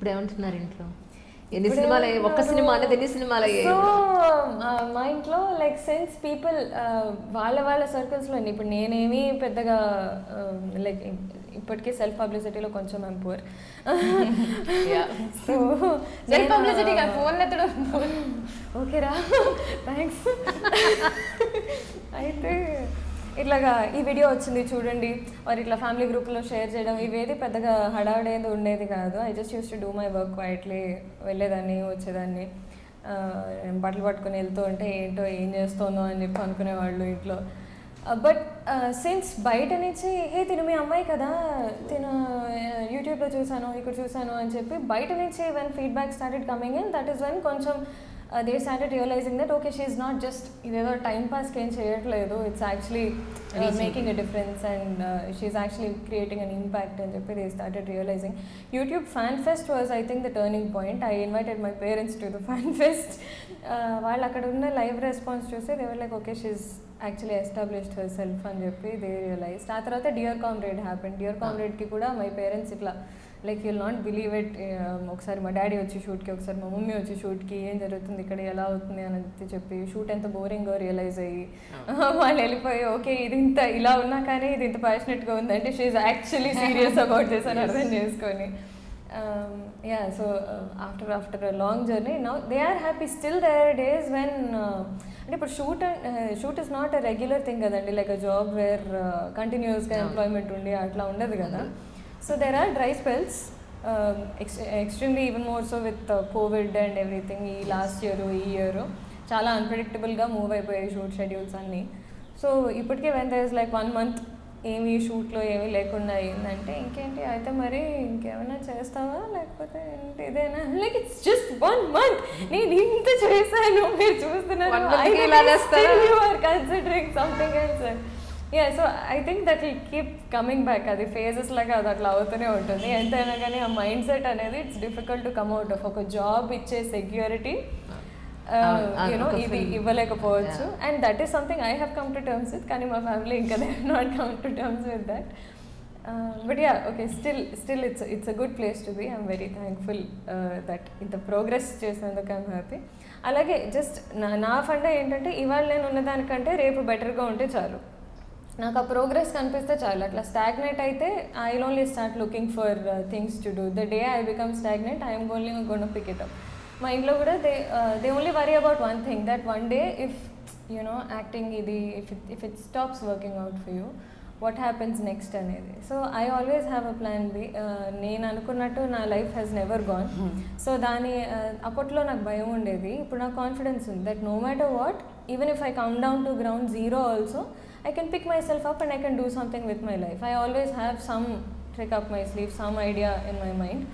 ఇప్పుడు ఏమంటున్నారు ఇంట్లో. ఎన్ని సినిమాలు అయ్యాయి? ఒక్క సినిమా అనేది ఎన్ని సినిమాలు అయ్యాయి? సో మా ఇంట్లో లైక్ సెన్స్ పీపుల్ వాళ్ళ వాళ్ళ సర్కిల్స్లో ఇప్పుడు నేనేమి పెద్దగా లైక్ ఇప్పటికీ సెల్ఫ్ పబ్లిసిటీలో కొంచెం I'm poor so self publicity phone ఎత్తడు. ఓకేరా. థ్యాంక్స్ అయితే ఇట్లాగా ఈ వీడియో వచ్చింది చూడండి. వారు ఇట్లా ఫ్యామిలీ గ్రూప్లో షేర్ చేయడం ఇవేది పెద్దగా హడావిడేది ఉండేది కాదు. I just used to do my work quietly వెళ్ళేదాన్ని వచ్చేదాన్ని. బట్టలు పట్టుకొని వెళ్తూ ఉంటే ఏంటో ఏం చేస్తోందో అని చెప్పి అనుకునేవాళ్ళు ఇంట్లో. బట్ సిన్స్ బయట నుంచి హే తిను మీ అమ్మాయి కదా తిను యూట్యూబ్లో చూసాను ఇక్కడ చూసాను అని చెప్పి బయట నుంచి when feedback started coming in that is when కొంచెం they started realising that okay she's not just ఇదేదో టైం పాస్కి ఏం చేయట్లేదు it's actually making a difference and she's actually creating an impact అని చెప్పి they started realising YouTube fan fest was I think the turning point I invited my parents to the fan fest వాళ్ళు అక్కడ ఉన్న live response చూసి they were like okay she's actually established herself అని చెప్పి they realise ఆ తర్వాత dear comrade happen dear కామ్రేడ్కి కూడా మై పేరెంట్స్ ఇట్లా like you'll not believe it ఒకసారి మా డాడీ వచ్చి షూట్కి ఒకసారి మా మమ్మీ వచ్చి షూట్కి ఏం జరుగుతుంది ఇక్కడ ఎలా అవుతుంది అని చెప్పి షూట్ ఎంత బోరింగ్గా రియలైజ్ అయ్యి వాళ్ళు వెళ్ళిపోయి ఓకే ఇది ఇంత ఇలా ఉన్నా కానీ ఇది ఇంత ప్యాషనెట్గా ఉందంటే she's actually serious about this అని అర్థం చేసుకొని. Yeah so after after long journey now they are happy still there days when అంటే ఇప్పుడు shoot shoot is not a regular thing కదండి. లైక్ అ జాబ్ వేర్ కంటిన్యూస్గా ఎంప్లాయ్మెంట్ ఉండి అట్లా ఉండదు కదా. So there are dry spells extremely even more so with COVID and everything ఈ last year ఈ ఇయర్ చాలా అన్ప్రెడిక్టబుల్గా మూవ్ అయిపోయాయి షూట్ షెడ్యూల్స్ అన్నీ. సో ఇప్పటికే when there is like one month ఏమి షూట్లో ఏమీ లేకుండా అయిందంటే ఇంకేంటి? అయితే మరి ఇంకేమైనా చేస్తావా? లేకపోతే ఏంటి? ఇదేనా? Like it's just one month నేను ఇంత చేశాను మీరు చూస్తున్నారు. Considering something else yeah so I think that will keep coming back అది ఫేజెస్ లాగా అది అట్లా అవుతూనే ఉంటుంది. ఎంతైనా కానీ ఆ మైండ్ సెట్ అనేది it's difficult to come out of ఒక జాబ్ ఇచ్చే సెక్యూరిటీ అవును, యూనో ఇది. ఇవ్వలేకపోవచ్చు. And that is something I have come to terms with కానీ మా ఫ్యామిలీ ఇంకా they not come to terms with that but yeah okay still still it's it's a good place to be I'm very thankful that ఇంత progress చేసినందుకు I'm happy అలాగే just నా నా ఫండ ఏంటంటే ఇవాళ నేను ఉన్నదానికంటే రేపు బెటర్గా ఉంటే చాలు. నాకు ఆ ప్రోగ్రెస్ కనిపిస్తే చాలు. అట్లా స్టాగ్నేట్ అయితే I only start looking for things to do the day I become stagnate I'm only gonna pick it up మా ఇంట్లో కూడా they they only worry about one thing that one day if you know acting ఇది if it if it stops working out for you what happens next అనేది. So I always have a plan B నేను అనుకున్నట్టు నా life has never gone so దాని uh, అప్పట్లో నాకు భయం ఉండేది. ఇప్పుడు నాకు కాన్ఫిడెన్స్ ఉంది that no matter what even if I come down to ground zero also I can pick myself up and I can do something with my life I always have some trick up my sleeve some idea in my mind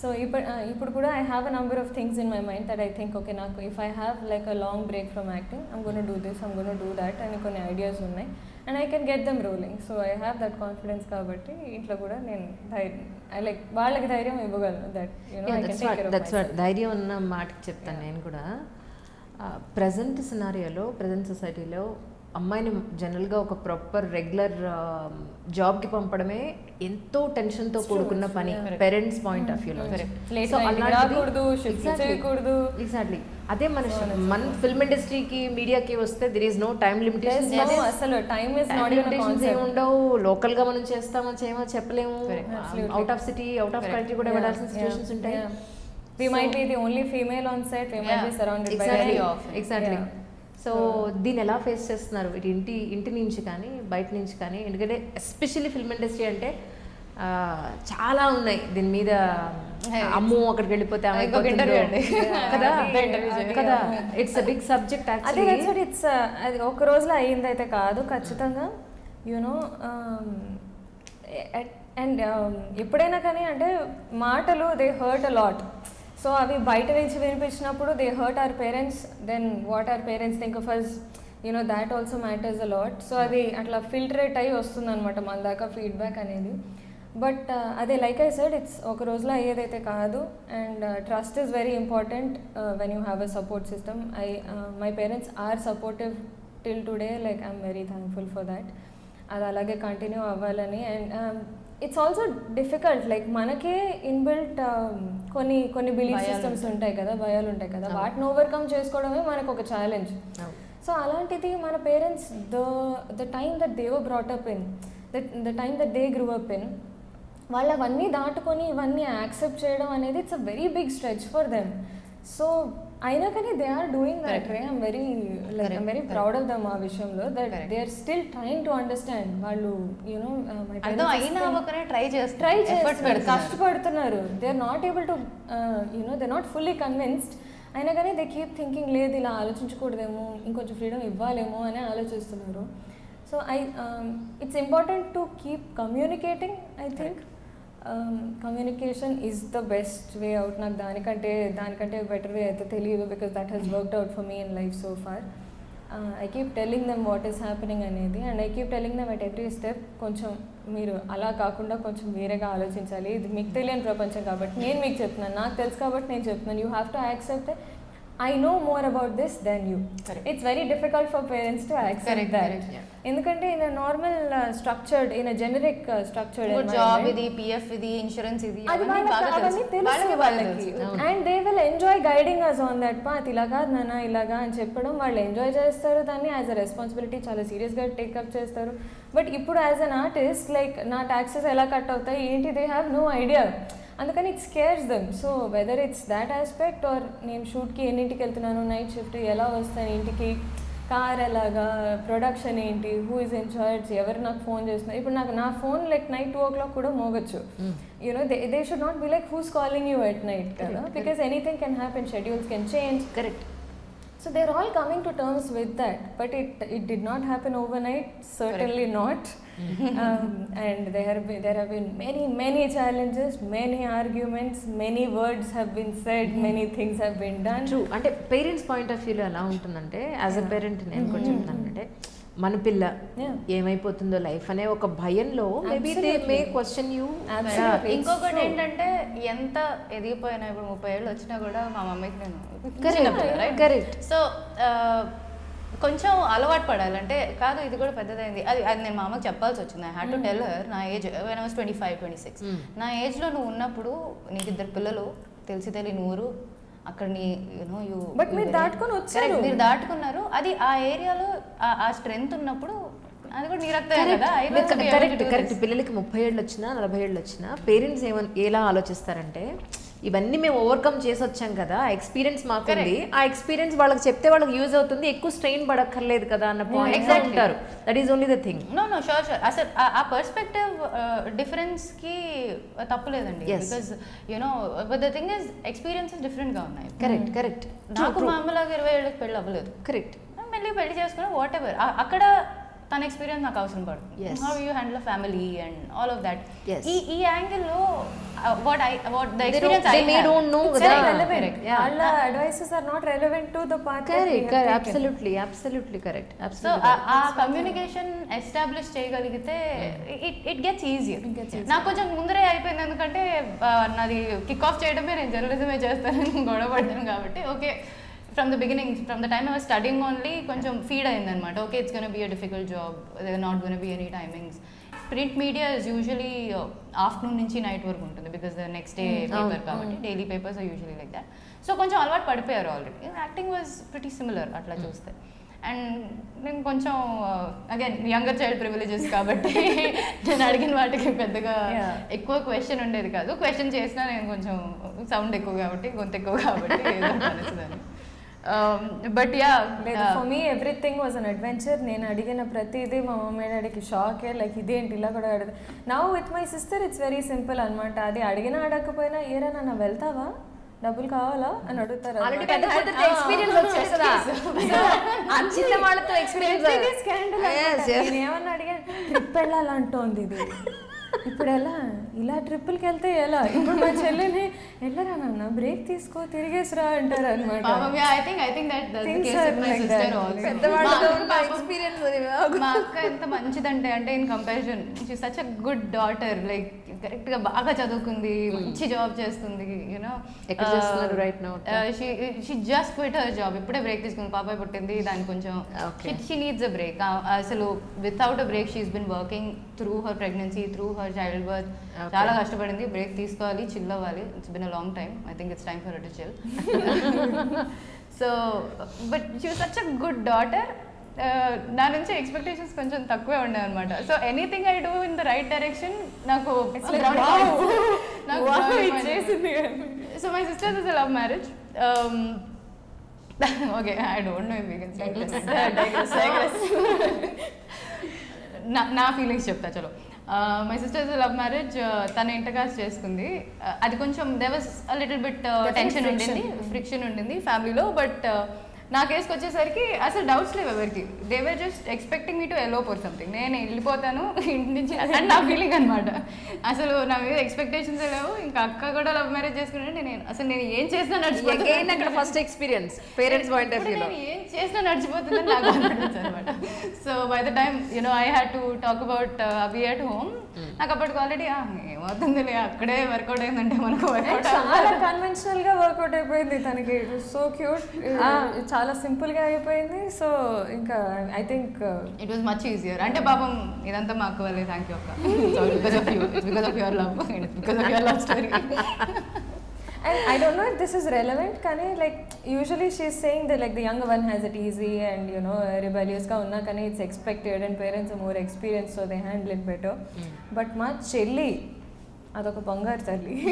so ఇప్పుడు ఇప్పుడు కూడా I have a number of things in my mind that I think okay నాకు if I have like a long break from acting I'm gonna do this I'm gonna do that అని కొన్ని ideas ఉన్నాయి. And I can get them rolling so I have that confidence కాబట్టి ఇంట్లో కూడా నేను ధైర్యం I like వాళ్ళకి ధైర్యం ఇవ్వగలను దట్ యూనో ధైర్యం ఉన్న మాటకి చెప్తాను నేను కూడా. ప్రజెంట్ సినారియోలో ప్రజెంట్ సొసైటీలో అమ్మాయిని జనరల్గా ఒక ప్రాపర్ రెగ్యులర్ జాబ్కి పంపడమే ఎంతో టెన్షన్తో కూడుకున్న పని పేరెంట్స్ పాయింట్ ఆఫ్ వ్యూలో. ఎగ్జాక్ట్లీ అదే మన మన ఫిల్మ్ ఇండస్ట్రీకి మీడియాకి వస్తే there is no time limitation అసలు ఈవెన్ లిమిటేషన్స్ ఏమి ఉండవు. లోకల్గా మనం చేస్తామో చేయమో చెప్పలేము. Out of city out of country కూడా వెళ్ళాల్సిన సిచ్యువేషన్స్ ఉంటాయి. might be the only female on set. We might be Yeah. surrounded by exactly. So దీన్ని ఎలా ఫేస్ చేస్తున్నారు? ఇటు ఇంటి ఇంటి నుంచి కానీ బయట నుంచి కానీ? ఎందుకంటే ఎస్పెషల్లీ ఫిల్మ్ ఇండస్ట్రీ అంటే చాలా ఉన్నాయి. దీని మీద అమ్ము అక్కడికి వెళ్ళిపోతే. కదా. కదా? ఇట్స్ బిగ్ సబ్జెక్ట్ అదే ఇట్స్ అది ఒక రోజులో అయ్యింది అయితే కాదు ఖచ్చితంగా. యూనో అండ్ ఎప్పుడైనా కానీ అంటే మాటలు they hurt a lot so అవి బయట నుంచి వినిపించినప్పుడు they hurt our parents then what our parents think of us you know that also matters a lot so అది అట్లా ఫిల్టరేట్ అయ్యి వస్తుంది అనమాట మన దాకా ఫీడ్బ్యాక్ అనేది. బట్ అదే లైక్ ఐ సెడ్ ఇట్స్ ఒక రోజులో అయ్యేదైతే కాదు. And trust is very important when you have a support system I my parents are supportive till today like I'm very thankful for that అది అలాగే కంటిన్యూ అవ్వాలని. And it's also difficult like మనకే inbuilt కొన్ని కొన్ని belief systems ఉంటాయి కదా భయాలు ఉంటాయి కదా వాటిని ఓవర్కమ్ చేసుకోవడమే మనకు ఒక ఛాలెంజ్ సో అలాంటిది మన parents the the time that they were brought up in the time that they grew up in వాళ్ళు అవన్నీ దాటుకొని ఇవన్నీ యాక్సెప్ట్ చేయడం అనేది it's a very big stretch for them so అయినా కానీ they are doing that ray I'm very like I'm very proud of them ఆ విషయంలో that they are still trying to understand వాళ్ళు యూనో ట్రై చేస్తారు try పెడతారు కష్టపడుతున్నారు. They are not able to you know they not fully convinced అయినా కానీ they keep thinking లేదు ఇలా ఆలోచించకూడదేమో ఇంకొంచెం ఫ్రీడమ్ ఇవ్వాలేమో అని ఆలోచిస్తున్నారు. So I it's important to keep communicating I think communication is the best way out నాకు దానికంటే దానికంటే బెటర్ వే అయితే తెలియదు because that has worked out for me in life so far I keep telling them what is happening అనేది and I keep telling them at every step కొంచెం మీరు అలా కాకుండా కొంచెం వేరేగా ఆలోచించాలి. ఇది మీకు తెలియని ప్రపంచం కాబట్టి నేను మీకు చెప్తున్నాను నాకు తెలుసు కాబట్టి నేను చెప్తున్నాను. You have to accept I know more about this then you. It's very difficult for parents to accept that. ఎందుకంటే in normal structured in generic structured job ఇది పిఎఫ్ ఇది ఇన్సూరెన్స్ ఇది అవన్నీ తెలుసు. వాళ్ళకి and they will enjoy guiding us on that path ఇలాగా నాన్న ఇలాగా అని చెప్పడం వాళ్ళు ఎంజాయ్ చేస్తారు. దాన్ని యాజ్ అ రెస్పాన్సిబిలిటీ చాలా సీరియస్గా టేకప్ చేస్తారు. బట్ ఇప్పుడు యాజ్ అన్ ఆర్టిస్ట్ లైక్ నా ట్యాక్సెస్ ఎలా కట్ అవుతాయి? ఏంటి? దే హ్యావ్ నో ఐడియా అందుకని it scares them so whether it's that aspect or నేను షూట్కి ఎన్నింటికి వెళ్తున్నాను నైట్ షిఫ్ట్ ఎలా వస్తాను ఇంటికి కార్ ఎలాగా ప్రొడక్షన్ ఏంటి హూ ఇస్ ఇన్ చార్జ్ ఎవరు నాకు ఫోన్ చేస్తున్నారు. ఇప్పుడు నాకు నా phone like night two o'clock కూడా మోగచ్చు. You know they they should not be like who's calling you at night కదా? Because anything can happen schedules can change correct So they're all coming to terms with that, but it it did not happen overnight. Certainly not. um, and there have been there have been many many challenges, many arguments, many words have been said, many things have been done. True అంటే parents point of వ్యూలో ఎలా ఉంటుందంటే as a parent నేను కూడా చెప్తానంటే మన పిల్ల. ఏమైపోతుందో లైఫ్ అనే ఒక భయంలో maybe they may question you. ఇంకొకటి ఏంటంటే ఎంత ఎదిగిపోయినా ఇప్పుడు ముప్పై ఏళ్ళు వచ్చినా కూడా మా మమ్మీకి నేను correct. సో కొంచెం అలవాటు పడాలంటే కాదు ఇది కూడా పెద్దదైంది. అది అది నేను మా అమ్మకి చెప్పాల్సి వచ్చింది. I had to tell her నా age when was twenty five twenty six నా ఏజ్లో నువ్వు ఉన్నప్పుడు నీకు ఇద్దరు పిల్లలు తెలిసి తెలియని ఊరు అక్కడ నీ యూనో యూ But మీరు దాటుకొని వచ్చారు. మీరు దాటుకున్నారు. అది ఆ ఏరియాలో ఆ స్ట్రెంగ్త్ ఉన్నప్పుడు అది కూడా కరెక్ట్ కరెక్ట్. పిల్లలకి ముప్పై ఏళ్ళు వచ్చినా నలభై ఏళ్ళు వచ్చినా పేరెంట్స్ ఏమన్ ఎలా ఆలోచిస్తారంటే ఇవన్నీ మేము ఓవర్కమ్ చేసి వచ్చాం కదా ఎక్స్పీరియన్స్ మాకుంది. ఆ ఎక్స్పీరియన్స్ వాళ్ళకి చెప్తే వాళ్ళకి యూజ్ అవుతుంది. ఎక్కువ స్ట్రెయిన్ పడక్కర్లేదు కదా అన్న పాయింట్. ఉంటారు. That is only the thing no no sure sure అసలు ఆ- పర్స్పెక్టివ్ డిఫరెన్స్కి తప్పులేదండి. Yes. Because you know but the thing is experiences డిఫరెంట్గా ఉన్నాయి. కరెక్ట్ కరెక్ట్ నాకు మా అమ్మలాగా ఇరవై ఏళ్ళకి పెళ్ళి అవ్వలేదు. కరెక్ట్ మళ్ళీ పెళ్ళి చేసుకున్నా వాట్ ఎవర్ అక్కడ తన ఎక్స్పీరియన్స్ నాకు అవసరం పడుతుంది. How you handle family and all of that. ఈ ఈ యాంగిల్లో what I what the experience may don't know It's కదా. are not relevant to the path. that we correct taken. Absolutely absolutely correct so ఆ communication establish చేయగలిగితే it it gets easier నాకు కొంచెం ముందరే అయిపోయింది ఎందుకంటే ఆ, నాది కిక్ ఆఫ్ చేయడమే నేను జర్నలిజమే చేస్తానని గొడవ పడ్డాను కాబట్టి okay from the beginning from the time I studying only కొంచెం ఫీడ్ అయిందనమాట okay it's gonna be a difficult job not gonna be any timings print media is usually afternoon నుంచి నైట్ వరకు ఉంటుంది because the next day paper కాబట్టి daily papers are usually like that so కొంచెం అలవాటు పడిపోయారు already acting was pretty similar అట్లా చూస్తే. And నేను కొంచెం అగైన్ యంగర్ చైల్డ్ ప్రివిలేజెస్ కాబట్టి నేను అడిగిన వాటికి పెద్దగా. ఎక్కువ క్వశ్చన్ ఉండేది కాదు. క్వశ్చన్ చేసినా నేను కొంచెం సౌండ్ ఎక్కువ కాబట్టి గొంతు ఎక్కువ కాబట్టి but yeah for me everything was an adventure నేను అడిగిన ప్రతిదీ మా మమ్మీ డాడీకి షాకే. లైక్ ఇదేంటి ఇలా కూడా అడగదు now with my sister it's very simple అనమాట అది అడిగినా అడగకపోయినా ఏరా నాన్న వెళ్తావా? డబ్బులు కావాలా? అని అడుగుతారు ఏమన్నా అడిగాను ట్రిప్ వెళ్ళాలంటోంది ఇది. ఇప్పుడు ఎలా? ఇలా ట్రిప్పులకి వెళ్తే ఎలా? ఇప్పుడు మా చెల్లెని వెళ్ళరా నాన్న బ్రేక్ తీసుకో తిరిగేసిరా అంటారు అనమాట I think I think that experience మా అక్క ఎంత మంచిదంటే అంటే in comparison she such a good daughter like కరెక్ట్గా బాగా చదువుకుంది మంచి జాబ్ చేస్తుంది you know now? She just quit her job ఇప్పుడే బ్రేక్ తీసుకుంది. పాపాయ్ పుట్టింది దాని కొంచెం. షీ నీడ్స్ అ బ్రేక్ అసలు without a break she's been working through her pregnancy through her child birth చాలా కష్టపడింది. బ్రేక్ తీసుకోవాలి చిల్ అవ్వాలి. It's been a long time I think it's time for to chill so but she such a good daughter నా నుంచి expectations కొంచెం తక్కువే ఉండే అనమాట so anything I do in the right direction నాకు so my sisters is love marriage okay I don't know నా నా feelings చెప్తా చలో. మై సిస్టర్స్ లవ్ మ్యారేజ్ తన ఇంటర్కాస్ట్ చేసుకుంది. Uh, అది కొంచెం they was little bit tension ఉండింది. ఫ్రిక్షన్ ఉండింది ఫ్యామిలీలో బట్ నా కేసుకి వచ్చేసరికి అసలు డౌట్స్ లేవు ఎవరికి. They were just expecting me to elope for something నేను వెళ్ళిపోతాను ఇంటి నుంచి అని నా ఫీలింగ్ అనమాట అసలు నా మీద ఎక్స్పెక్టేషన్స్ లేవు. ఇంకా అక్క కూడా లవ్ మ్యారేజ్ చేసుకుంటే నేను అసలు నేను ఏం చేసినా నడిచిపోతాను అక్కడ first experience parents point of నేను ఏం చేసినా నడిచిపోతుందని నాకు అనమాట so by the time you know I had to talk about అవి అట్ హోమ్ నాకు అప్పటికి ఆల్రెడీ ఏమవుతుంది అక్కడే వర్కౌట్ అయిందంటే మనకు వర్కౌట్ చాలా కన్వెన్షనల్గా వర్కౌట్ అయిపోయింది తనకి. సో క్యూట్ చాలా సింపుల్గా అయిపోయింది. సో ఇంకా I think it was much easier అంటే పాపం ఇదంతా మా అక్క వల్లే. థ్యాంక్ యూ అక్క. Because of you because of your love because of your love story and I don't know if this is relevant కానీ like usually she saying the like the young one has it easy and you know రిబలియస్గా ఉన్నా కానీ it's expected and parents more experience so they handle it better but మా చెల్లి అదొక బంగారు తల్లి.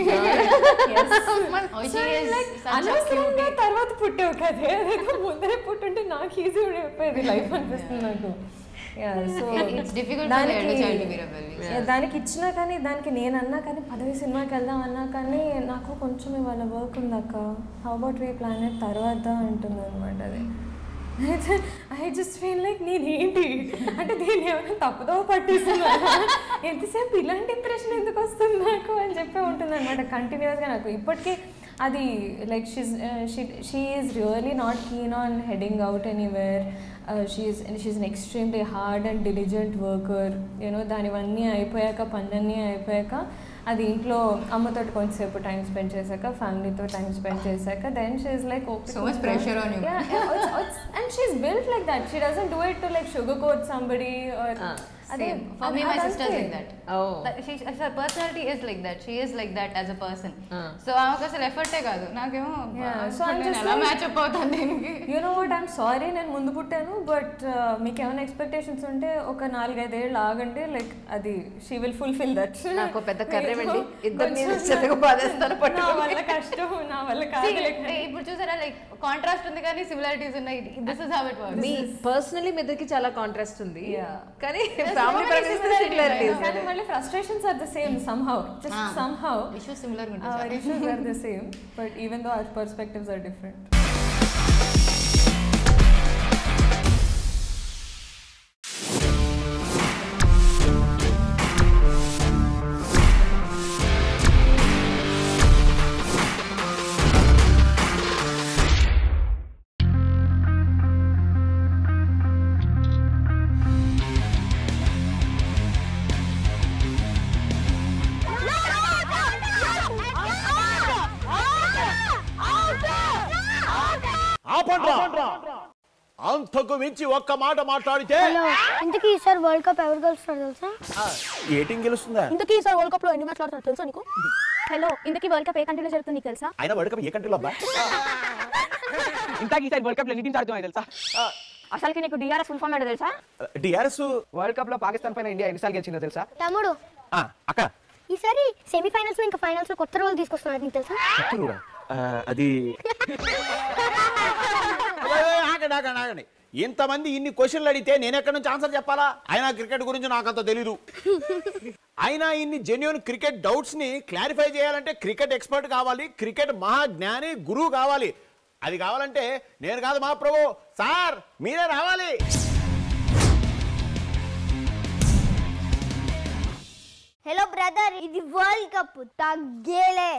అనవసరంగా తర్వాత పుట్టావు కదే. అదేదో ముందరే పుట్టుంటే నాకు ఈజీ అయిపోయేది లైఫ్ అనిపిస్తుంది నాకు. దానికి ఇచ్చినా కానీ దానికి నేను అన్నా కానీ పదవి సినిమాకి వెళ్దాం అన్నా కానీ నాకు కొంచెం ఇవాళ వర్క్ ఉంది అక్క హౌ అబౌట్ వీ ప్లానెట్ తర్వాత అంటుంది అనమాట అది. ఐ జస్ట్ ఫీల్ లైక్ నేనేంటి? అంటే దీన్ని ఏమైనా తప్పుదో పట్టిస్తున్నా? ఎంతసేపు ఇలాంటి ఇంప్రెషన్ ఎందుకు వస్తుంది నాకు అని చెప్పి ఉంటుంది అనమాట కంటిన్యూస్గా నాకు ఇప్పటికీ అది like she's she is really not keen on heading out anywhere she is she is an extremely hard and diligent worker you know దానివన్నీ అయిపోయాక పనులన్నీ అయిపోయాక అది ఇంట్లో అమ్మతోటి కొంచెంసేపు టైం స్పెండ్ చేశాక ఫ్యామిలీతో టైం స్పెండ్ చేశాక then she is like So much pressure on you. And she is built like that she doesn't do it to like sugar coat somebody or Same. For me, my sister is like that. Oh. Like, she, her personality is like that. She is like that as a person. Ah. So ఆమెకు అసలు ఎఫర్టే కాదు నాకేమో Yeah, "అబ్బా, so I'm నేను just ఎలా match up అవుతాను దీనికి you know what I'm sorry నేను ముందు పుట్టాను బట్ మీకు ఏమైనా ఎక్స్పెక్టేషన్స్ ఉంటే ఒక నాలుగైదేళ్ళు ఆగండి లైక్ అది షీ విల్ ఫుల్ఫిల్ దట్ నాకు పెద్ద కర్రే వెళ్ళి నా పట్టుకొని. వల్ల కష్టం నా వల్ల కాదు ఇప్పుడు చూసారా లైక్ కాంట్రాస్ట్ ఉంది కానీ సిమిలారిటీస్ ఉన్నాయి దిస్ ఇస్ హౌ ఇట్ మీ వర్క్స్ పర్సనలీ మీ ఇద్దరికి చాలా కాంట్రాస్ట్ ఉంది. కానీ There's ఫ్యామిలీ so many పరంగా similarities, సిమిలారిటీస్ కానీ మళ్ళీ frustrations are the same somehow just somehow issues similar our ఉంటుంది issues are the same but even though our perspectives are different అంతకు మించి ఒక్క మాట మాట్లాడితే హలో ఇంతకీ ఈసారి వరల్డ్ కప్ ఎవరు గెలుస్తారు తెలుసా? ఏటింగ్ గెలుస్తుందా? ఇంతకీ ఈసారి వరల్డ్ కప్లో ఎన్ని మ్యాచ్లు ఆడుతున్నారు తెలుసా నీకు? హలో ఇంతకీ వరల్డ్ కప్ ఏ కంట్రీలో జరుగుతుంది నీకు తెలుసా? అయినా వరల్డ్ కప్ ఏ కంట్రీలో అబ్బా? ఇంతకీ ఈసారి వరల్డ్ కప్లో ఎన్ని టీమ్స్ ఆడుతున్నాయి తెలుసా? అసలుకి నీకు డిఆర్ఎస్ ఫుల్ ఫామ్ ఏంటో తెలుసా? డిఆర్ఎస్ వరల్డ్ కప్లో పాకిస్తాన్ పైన ఇండియా ఎన్నిసార్లు గెలిచిందో తెలుసా? తమ్ముడు అక్క. ఈసారి సెమీఫైనల్స్లో ఇంకా ఫైనల్స్లో కొత్త రోల్ తీసుకొస్తున్నారు నీకు తెలుసా? అది ఆగండి ఆగండి ఆగండి. ఇంతమంది ఇన్ని క్వశ్చన్లు అడిగితే నేను ఎక్కడి నుంచి ఆన్సర్ చెప్పాలా? అయినా క్రికెట్ గురించి నాకు అంత తెలీదు. అయినా ఇన్ని జెన్యున్ క్రికెట్ డౌట్స్ని క్లారిఫై చేయాలంటే క్రికెట్ ఎక్స్పర్ట్ కావాలి క్రికెట్ మహాజ్ఞాని గురువు కావాలి. అది కావాలంటే నేను కాదు మా ప్రభు సార్ మీరే రావాలి. హలో బ్రదర్ ఇది వరల్డ్ కప్ తగ్గేలే.